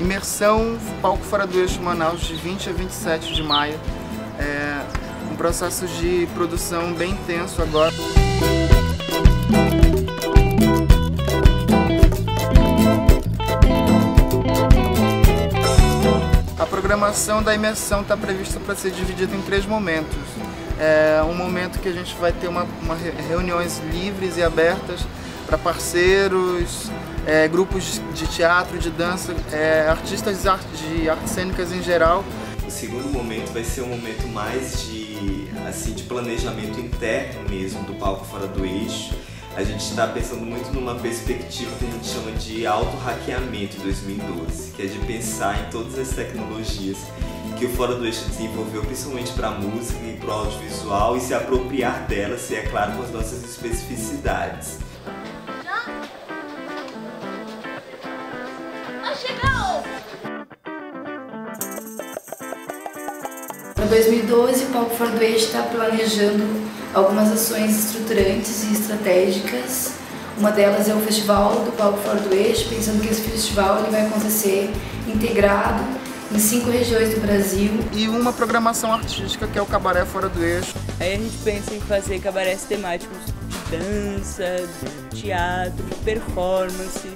programação, Palco Fora do Eixo Manaus, de 20 a 27 de maio. É um processo de produção bem intenso agora. A programação da imersão está prevista para ser dividida em três momentos. É um momento que a gente vai ter uma, uma reuniões livres e abertas para parceiros, é, grupos de teatro, de dança, é, artistas de, de artes cênicas em geral. O segundo momento vai ser um momento mais de, assim, de planejamento interno mesmo do palco fora do eixo. A gente está pensando muito numa perspectiva que a gente chama de auto-hackeamento 2012, que é de pensar em todas as tecnologias que o Fora do Eixo desenvolveu, principalmente para a música e para o audiovisual, e se apropriar delas, e é claro, com as nossas especificidades. Para 2012, o Palco Fora do Eixo está planejando algumas ações estruturantes e estratégicas. Uma delas é o Festival do Palco Fora do Eixo, pensando que esse festival ele vai acontecer integrado em cinco regiões do Brasil. E uma programação artística que é o Cabaré Fora do Eixo. Aí a gente pensa em fazer cabarés temáticos dança, teatro, performance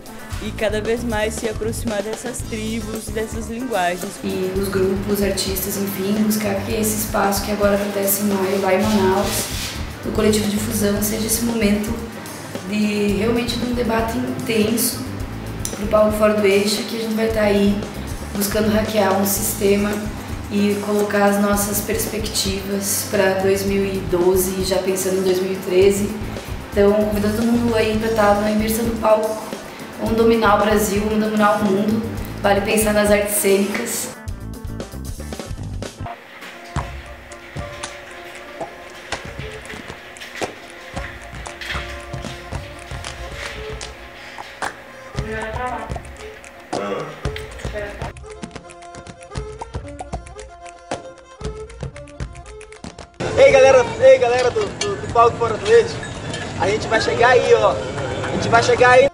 e cada vez mais se aproximar dessas tribos, dessas linguagens. E os grupos, artistas, enfim, buscar que esse espaço que agora acontece em maio, lá em Manaus, no coletivo de fusão, seja esse momento de realmente de um debate intenso para o palco fora do eixo, que a gente vai estar aí buscando hackear um sistema e colocar as nossas perspectivas para 2012, já pensando em 2013. Então, convidando todo mundo aí para estar na imersão do palco Vamos dominar o Brasil, vamos dominar o mundo. Vale pensar nas artes cênicas. Ei galera, ei galera do, do, do palco fora do eixo, a gente vai chegar aí ó, a gente vai chegar aí